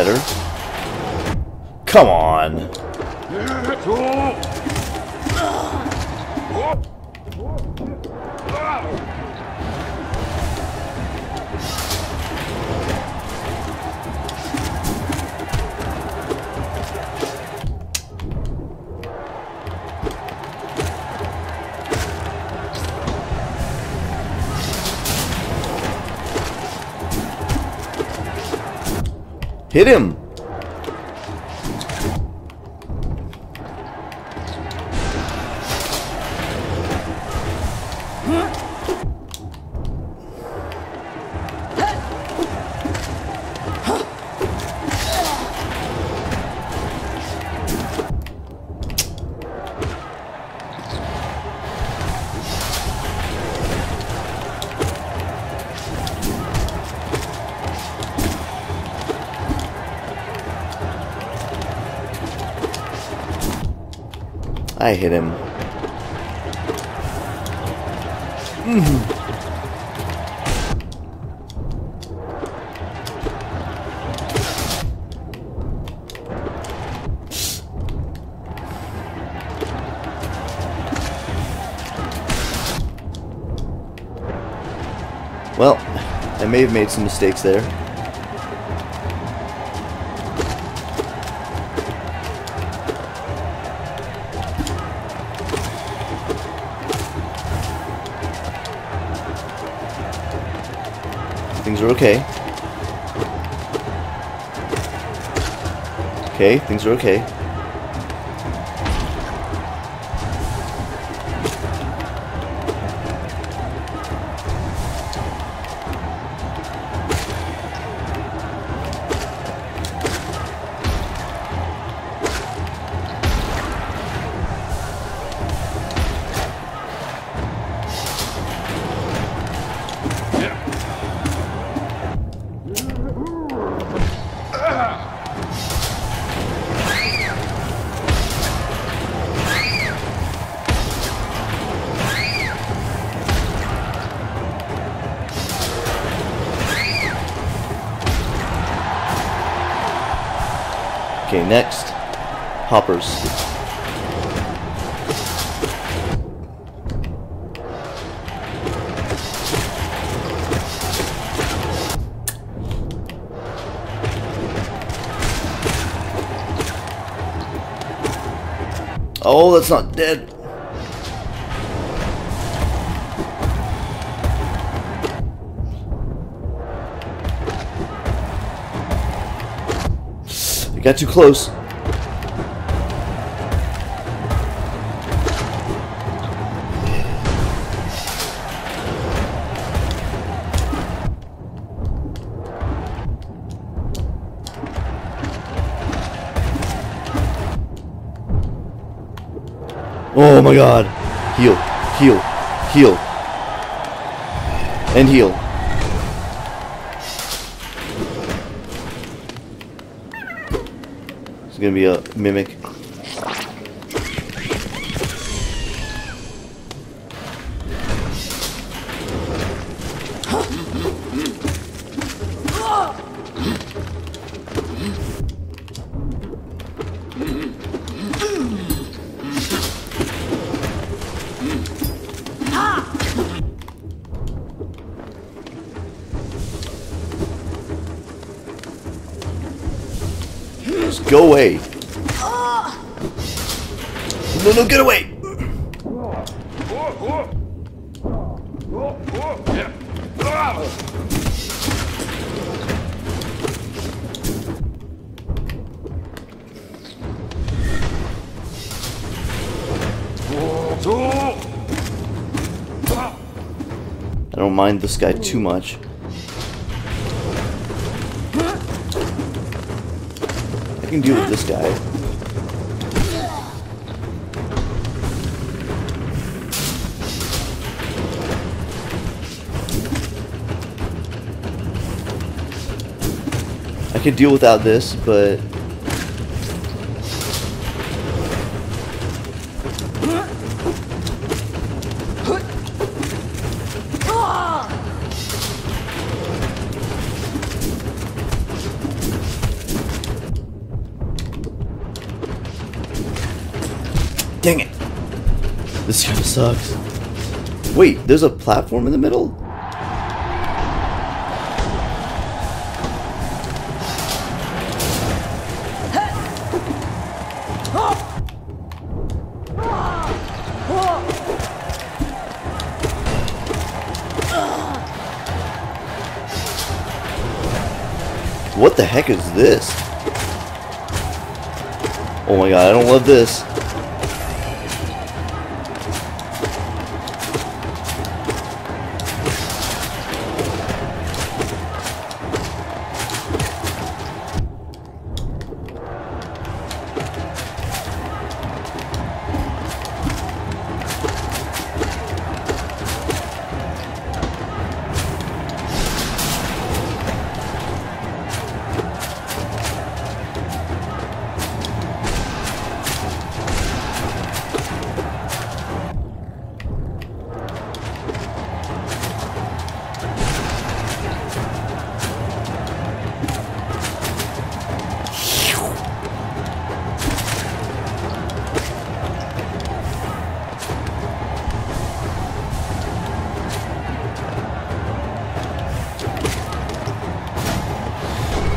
Better. Come on. Hit him! I hit him. Mm-hmm. Well, I may have made some mistakes there. Things are okay. Okay, things are okay. Okay, next. Hoppers. Oh, that's not dead. You got too close. Oh my god. Heal, heal, heal. And heal. Gonna be a mimic. Go away. No, no, get away! I don't mind this guy too much. Can deal with this guy. I could deal without this, but This kind of sucks. Wait, there's a platform in the middle? What the heck is this? Oh my god, I don't love this.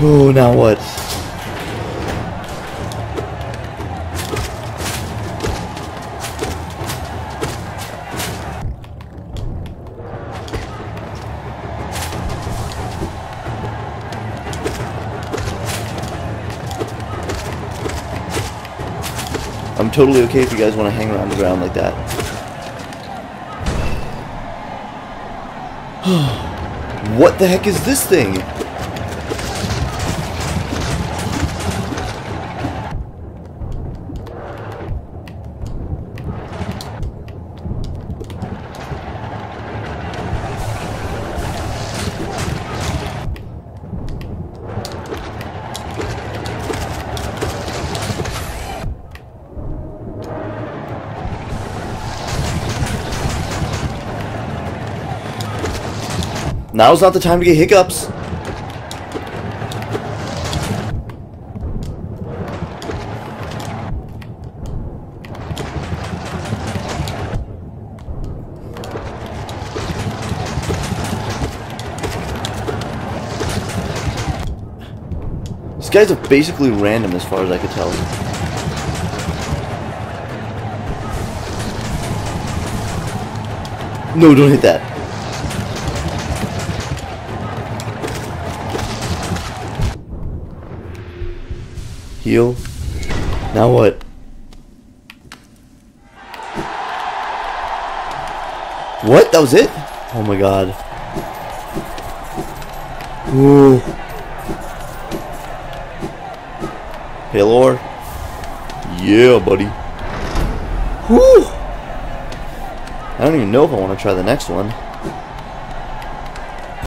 Oh, now what? I'm totally okay if you guys want to hang around the ground like that. what the heck is this thing? Now's not the time to get hiccups. These guys are basically random as far as I could tell. No, don't hit that. Heal. Now what? What? That was it? Oh my god. Ooh. Halor. Yeah, buddy. Whew. I don't even know if I want to try the next one.